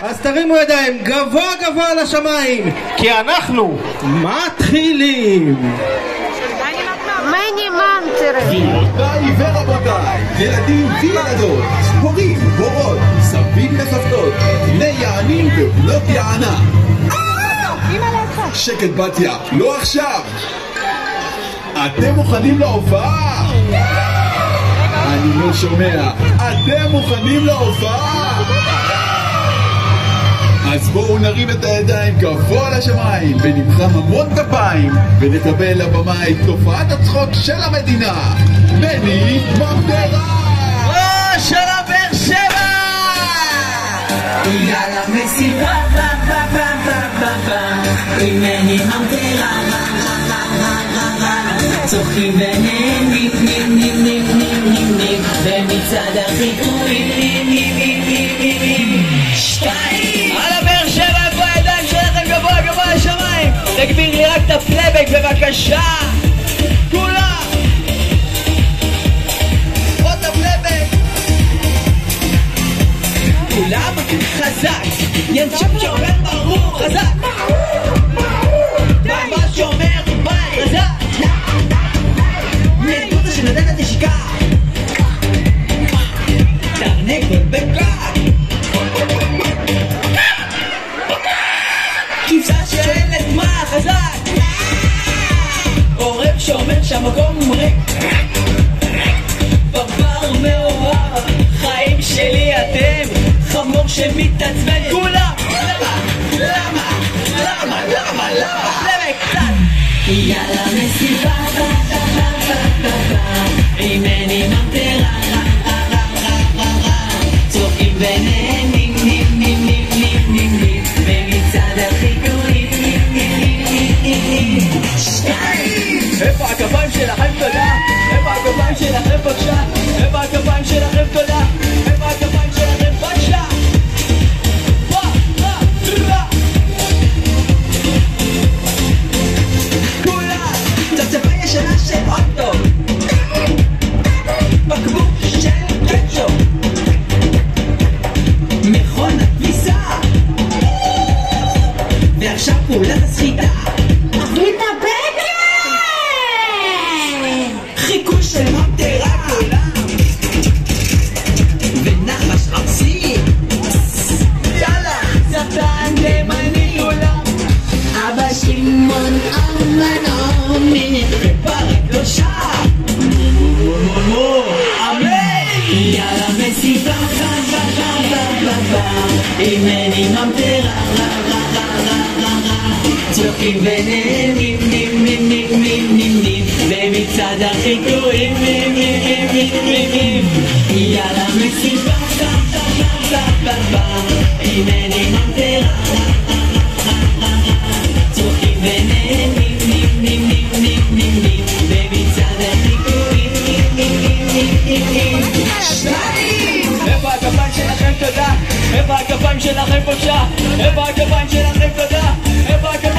אז תרימו ידיים גבוה גבוה לשמיים כי אנחנו מתחילים. גבירותיי ורבותיי, ילדים וילדות, הורים, הורות, סבים וסבתות, בני יענים ובנות יענה. שקט בתיה, לא עכשיו! אתם מוכנים להופעה? אני לא שומע. אתם מוכנים להופעה? אז בואו נרים את הידיים גבוה לשמיים ונמחא המון כפיים ונקבל לבמה את תופעת הצחוק של המדינה מני ממטרה! ראש הבאר שבע! יאללה מסיבה, פה פה פה פה פה פה, עם מני מה, צוחקים ונהנים, נים נים נים נים נים נים, ומצד החיתויים, נים נים נים נים נים תגביר לי רק את הפלייבק בבקשה! כולם! עוד את הפלייבק! כולם חזק! ינשום חזק עורב שאומר שהמקום ריק ברבר מאוהב חיים שלי אתם חמור שמתעצבן כולם למה? למה? למה? למה? למה? למה? יאללה מסיבה, שלכם בבקשה? איפה הכפיים שלכם תודה? איפה הכפיים שלכם בבקשה? כולם! צפצפה ישנה של אוטו בקבוק של קטשופ מכונת כביסה ועכשיו פעולת הסחיטה חיקוי של ממטרה כולם ונחש ארצי. יאללה. סרטן תימני כולם אבא שמעון אמנומי, ופרק לא אמן יאללה מסיבה, פה פה פה, עם מני ממטרה, רה רה רה רה רה רה, צוחקים ונהנים, ומצד החיתויים, נים נים, יאללה מסיבה, עם מני ממטרה, רה רה רה רה רה, צוחקים ונהנים, נים נים נים נים נים ומצד החיתויים, נים, שתיים! איפה הכפיים שלכם תודה? איפה הכפיים שלכם בבקשה? איפה הכפיים שלכם תודה? איפה הכפיים